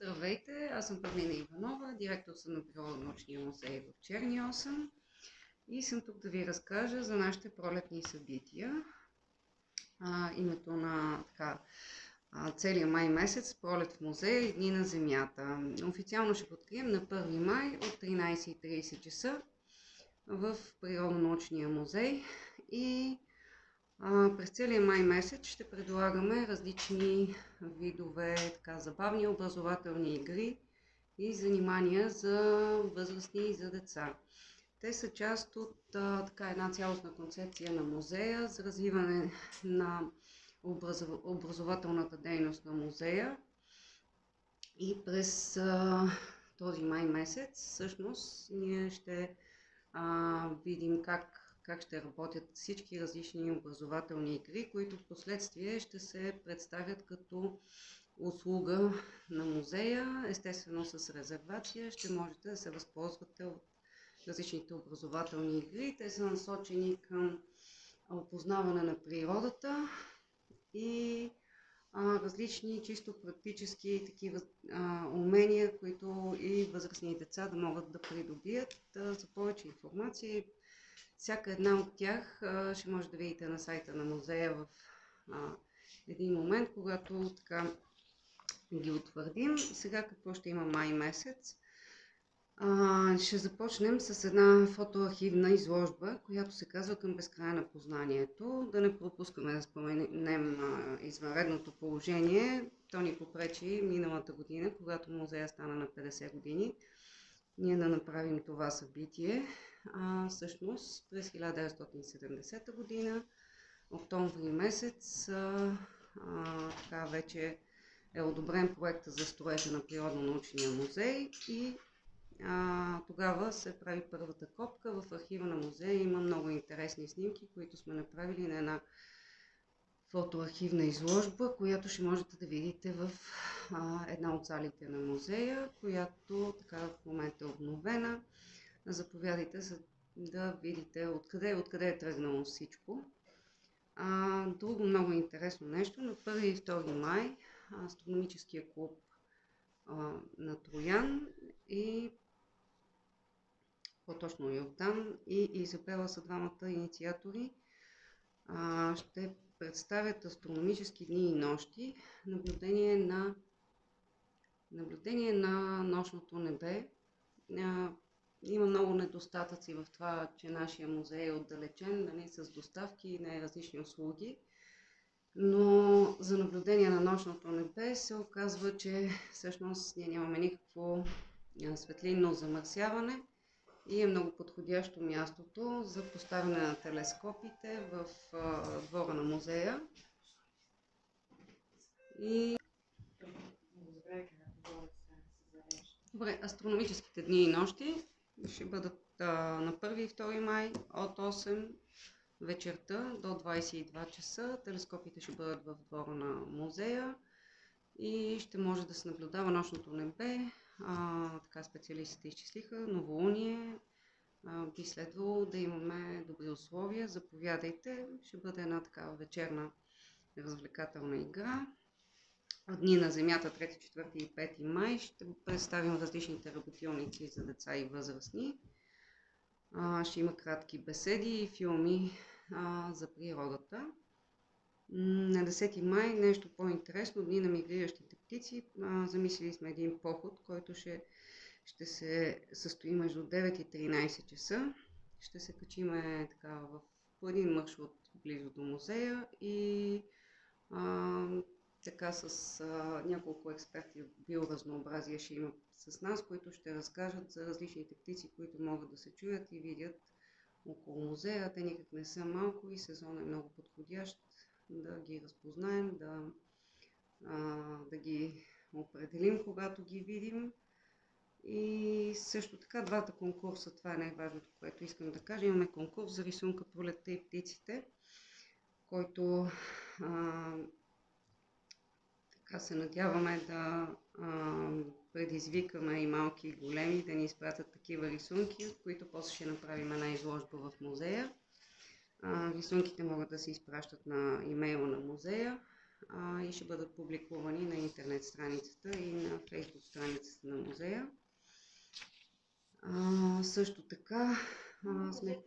Здравейте, аз съм Павлина Иванова, директор съм на Природно-научния музей в Черни 8 и съм тук да ви разкажа за нашите пролетни събития. А, името на така, целият май месец, пролет в музея и дни на земята. Официално ще подкрием на 1 май от 13.30 часа в Природно-научния музей и през целия май месец ще предлагаме различни видове така, забавни образователни игри и занимания за възрастни и за деца. Те са част от така, една цялостна концепция на музея за развиване на образов... образователната дейност на музея. И през а, този май месец всъщност ние ще а, видим как как ще работят всички различни образователни игри, които в последствие ще се представят като услуга на музея, естествено с резервация. Ще можете да се възползвате от различните образователни игри. Те са насочени към опознаване на природата и различни чисто практически такива а, умения, които и възрастни деца да могат да придобият. За повече информация всяка една от тях ще може да видите на сайта на музея в един момент, когато така ги утвърдим. Сега какво ще има май месец? Ще започнем с една фотоархивна изложба, която се казва към безкрая на познанието. Да не пропускаме да споменем извънредното положение. То ни попречи миналата година, когато музея стана на 50 години. Ние да направим това събитие. А, всъщност през 1970 година, октомври месец, а, а, така вече е одобрен проекта за строежа на Природно-научния музей и а, тогава се прави първата копка. В архива на музея има много интересни снимки, които сме направили на една фотоархивна изложба, която ще можете да видите в а, една от залите на музея, която така в момента е обновена. Заповядайте за да видите откъде, откъде е тръгнало всичко. А, друго много интересно нещо, на 1 и 2 май астрономическия клуб а, на Троян и по-точно Йордан и Изабела са двамата инициатори. А, ще представят астрономически дни и нощи, наблюдение на, наблюдение на нощното небе. А, има много недостатъци в това, че нашия музей е отдалечен, нали, с доставки и най-различни услуги. Но за наблюдение на нощното небе се оказва, че всъщност ние нямаме никакво светлинно замърсяване и е много подходящо мястото за поставяне на телескопите в двора на музея. И Добре, астрономическите дни и нощи ще бъдат а, на 1 и 2 май от 8 вечерта до 22 часа. Телескопите ще бъдат в двора на музея и ще може да се наблюдава нощното небе а, така специалистите изчислиха, новолуние, а, би следвало да имаме добри условия. Заповядайте, ще бъде една такава вечерна развлекателна игра. Дни на Земята 3, 4 и 5 май ще представим различните работилници за деца и възрастни. А, ще има кратки беседи и филми а, за природата. На 10 май нещо по-интересно, Дни на мигриращите птици. А, замислили сме един поход, който ще, ще се състои между 9 и 13 часа. Ще се качиме така в, по един маршрут близо до музея и а, така с а, няколко експерти в биоразнообразие ще има с нас, които ще разкажат за различните птици, които могат да се чуят и видят около музея. Те никак не са малко и сезон е много подходящ да ги разпознаем, да, а, да ги определим, когато ги видим. И също така двата конкурса, това е най-важното, което искам да кажа. Имаме конкурс за рисунка пролетта и птиците, който а, така се надяваме да а, предизвикаме и малки и големи да ни изпратят такива рисунки, от които после ще направим една изложба в музея. А, рисунките могат да се изпращат на имейла на музея а, и ще бъдат публикувани на интернет страницата и на фейсбук музея. А, също така а, сме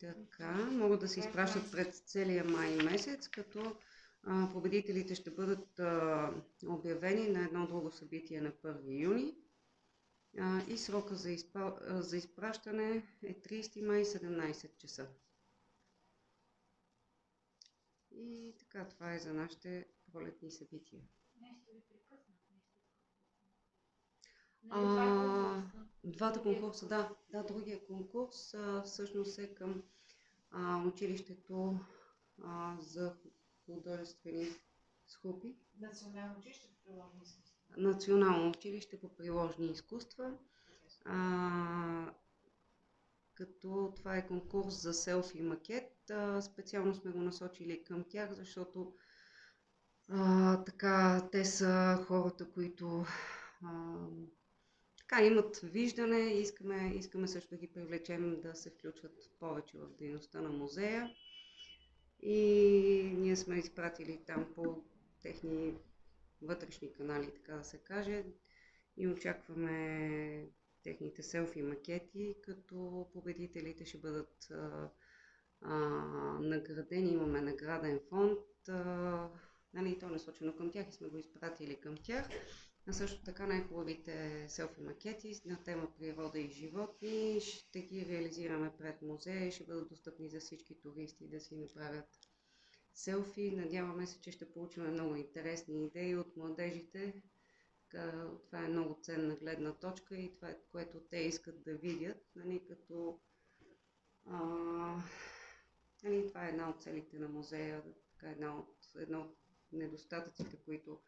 така, могат да се изпращат пред целия май месец, като победителите ще бъдат обявени на едно друго събитие на 1 юни. И срока за, изпращане е 30 май 17 часа. И така, това е за нашите пролетни събития. А, Нали, Двата конкурса, да. Да, другия конкурс а, всъщност е към а, училището а, за художествени схупи. Национално училище по приложни изкуства. Национално училище по приложни изкуства. А, като това е конкурс за селфи макет. А, специално сме го насочили към тях, защото а, така, те са хората, които а, така, имат виждане и искаме, искаме също да ги привлечем да се включват повече в дейността на музея. И ние сме изпратили там по техни вътрешни канали, така да се каже, и очакваме техните селфи макети, като победителите ще бъдат а, а, наградени. Имаме награден фонд, а, нали, то е насочено към тях и сме го изпратили към тях. А също така най-хубавите селфи макети на тема природа и животни ще ги реализираме пред музея и ще бъдат достъпни за всички туристи да си направят селфи. Надяваме се, че ще получим много интересни идеи от младежите. Това е много ценна гледна точка и това е което те искат да видят, нали, като а, нали, това е една от целите на музея, така една от, едно от недостатъците, които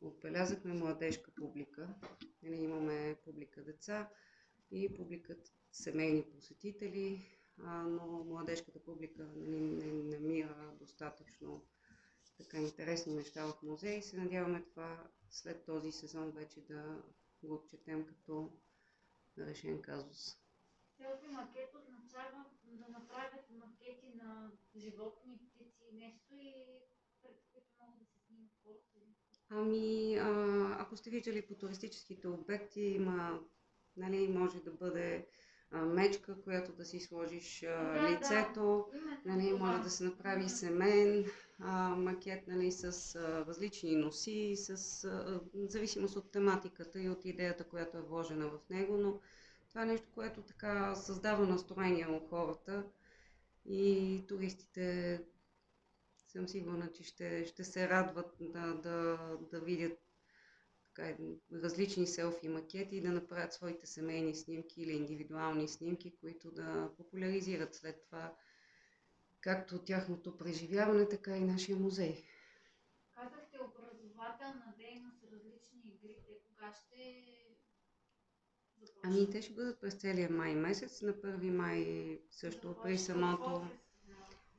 отбелязахме младежка публика. Нали, имаме публика деца и публикът семейни посетители, но младежката публика нали, не намира достатъчно така интересни неща в музея и се надяваме това след този сезон вече да го отчетем като решен казус. Селфи макет означава да направят макети на животни, птици, нещо и пред които могат да се снимат хората. Ами, а, ако сте виждали по туристическите обекти, има, нали, може да бъде а, мечка, която да си сложиш а, лицето, нали, може да се направи семен, а, макет нали, с а, различни носи, с а, зависимост от тематиката и от идеята, която е вложена в него, но това е нещо, което така създава настроение у хората и туристите съм сигурна, че ще, ще се радват да, да, да видят така, различни селфи макети и да направят своите семейни снимки или индивидуални снимки, които да популяризират след това както тяхното преживяване, така и нашия музей. Казахте образователна дейност, различни игри. Те кога ще? Ами те ще бъдат през целия май месец, на 1 май също при самото,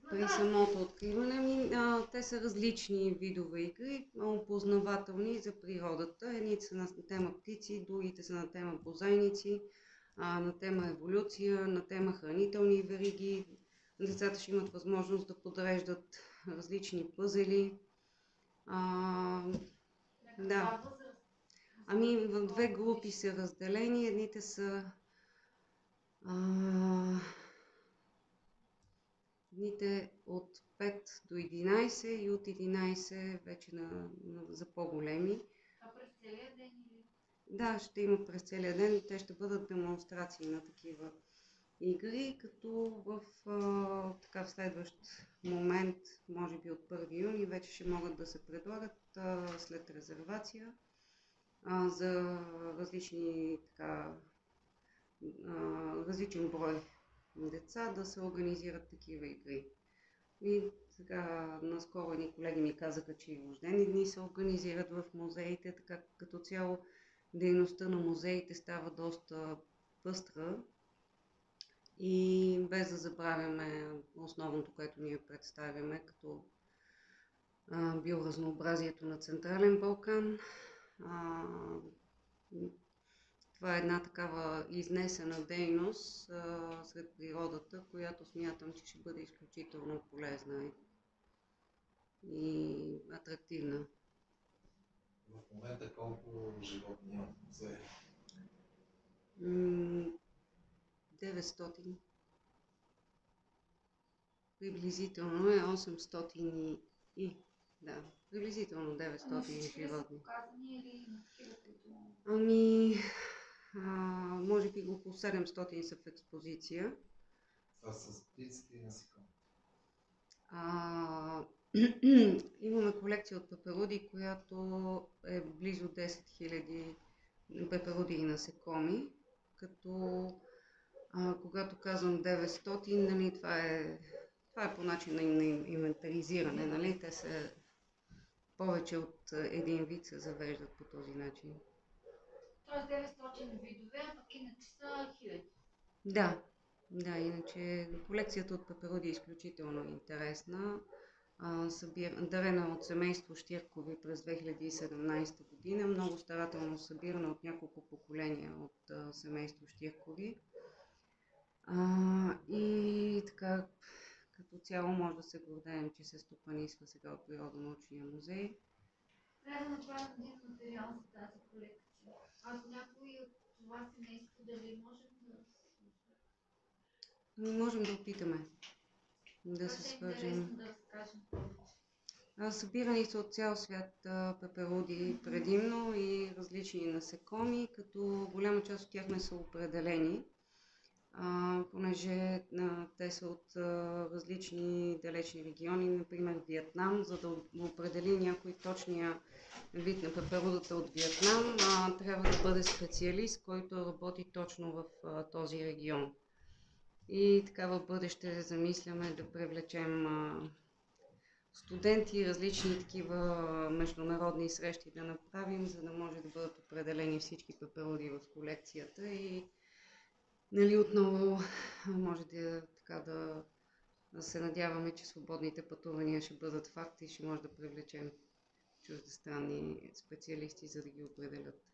при самото откриване. Ами, а, те са различни видове игри, опознавателни за природата. Едните са на тема птици, другите са на тема бозайници, а, на тема еволюция, на тема хранителни вериги. Децата ще имат възможност да подреждат различни пъзели. А, да. Ами в две групи са разделени. Едните са а, едните от 5 до 11 и от 11 вече на, на, за по-големи. А през целия ден или? Да, ще има през целия ден. Те ще бъдат демонстрации на такива игри, като в а, така в следващ момент, може би от 1 юни, вече ще могат да се предлагат а, след резервация а, за различни така различен брой деца да се организират такива игри. И сега наскоро ни колеги ми казаха, че и рождени дни се организират в музеите, така като цяло дейността на музеите става доста пъстра и без да забравяме основното, което ние представяме като биоразнообразието на Централен Балкан. Това е една такава изнесена дейност а, сред природата, която смятам, че ще бъде изключително полезна и, и атрактивна. В момента колко животни имат в музея? М, 900. Приблизително е 800 и... и да, приблизително 900 всички ли са животни. Ами, а, може би около 700 са в експозиция. Това с птиците и насекоми. А, имаме колекция от пеперуди, която е близо 10 000 пеперуди и насекоми, като а, когато казвам 900, нали, това е, това е по начин на, инвентаризиране, нали? те са повече от един вид се завеждат по този начин. Тоест 900 видове, а пък иначе са хиляди. Да, да, иначе колекцията от пеперуди е изключително интересна. А, събир... Дарена от семейство Штиркови през 2017 година, много старателно събирана от няколко поколения от а, семейство Штиркови. А, и така, като цяло може да се гордеем, че се стопанисва сега от Природонаучния музей. Трябва да направим един материал за тази колекция. Ако някой от семейство дали можем да Ами, можем да опитаме да се е свържем. да Събирани са от цял свят пеперуди предимно и различни насекоми, като голяма част от тях не са определени, а, понеже а, те са от а, различни далечни региони, например Виетнам, за да определи някой точния вид на пеперудата от Виетнам, а, трябва да бъде специалист, който работи точно в а, този регион. И така в бъдеще замисляме да привлечем а, студенти, различни такива международни срещи да направим, за да може да бъдат определени всички пеперуди в колекцията и нали, отново може да, така да, да се надяваме, че свободните пътувания ще бъдат факт и ще може да привлечем чуждестранни специалисти, за да ги определят.